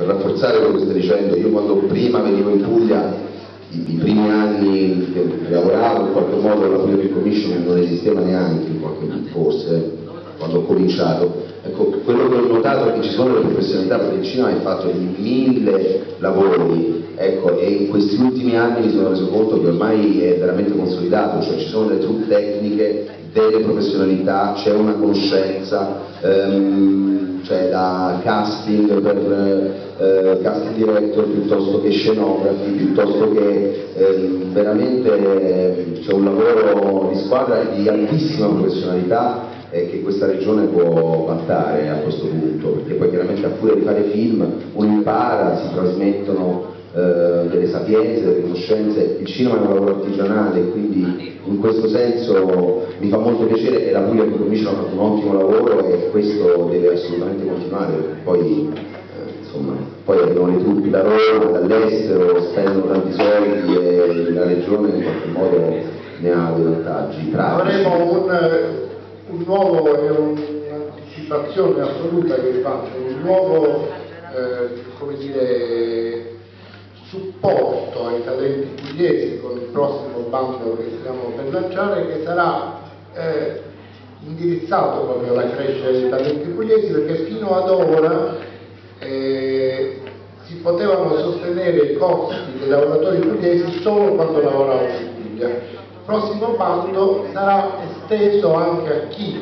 per rafforzare quello che stai dicendo, io quando prima venivo in Puglia, i, i primi anni che lavoravo, in qualche modo la Puglia Commission non esisteva neanche, forse, quando ho cominciato. Ecco, quello che ho notato è che ci sono delle professionalità, perché il cinema è fatto di mille lavori, ecco, e in questi ultimi anni mi sono reso conto che ormai è veramente consolidato, cioè ci sono delle truppe tecniche, delle professionalità, c'è una conoscenza, ehm, cioè da casting per eh, casting director piuttosto che scenografi, piuttosto che ehm, veramente eh, c'è un lavoro di squadra di altissima professionalità eh, che questa regione può vantare a questo punto, perché poi chiaramente a furia di fare film uno impara, si trasmettono eh, delle sapienze, delle conoscenze, il cinema è un lavoro artigianale, quindi in questo senso mi fa molto piacere e la Puglia che Commission ha fatto un ottimo lavoro e questo deve assolutamente continuare, poi, eh, insomma, arrivano le truppe da Roma, dall'estero, spendono tanti soldi e la regione in qualche modo ne ha dei vantaggi pratici. Avremo un, un nuovo e un'anticipazione assoluta che faccio, un nuovo eh, come dire, supporto ai talenti pugliesi con il prossimo bando che stiamo per lanciare che sarà eh, indirizzato proprio alla crescita dei talenti pugliesi perché fino ad ora eh, si potevano sostenere i costi dei lavoratori pugliesi solo quando lavoravano in Puglia. Il prossimo bando sarà esteso anche a chi,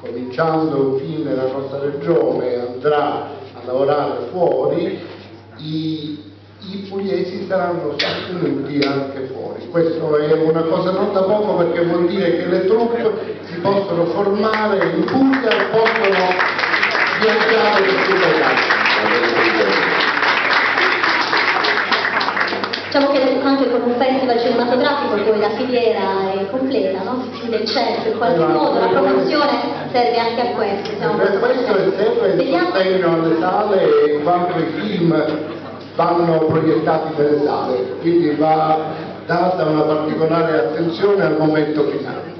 cominciando film nella nostra regione, andrà a lavorare fuori, i, i pugliesi saranno sostenuti anche fuori. Questo è una cosa non da poco perché vuol dire che le truppe si possono formare in Puglia e possono Diciamo che anche con un festival cinematografico poi la filiera è completa, no? si chiude il cerchio in qualche modo, la promozione serve anche a questo. Siamo Per questo serve il Vediamo- sostegno alle sale quando i film vanno proiettati nelle sale, quindi va data una particolare attenzione al momento finale.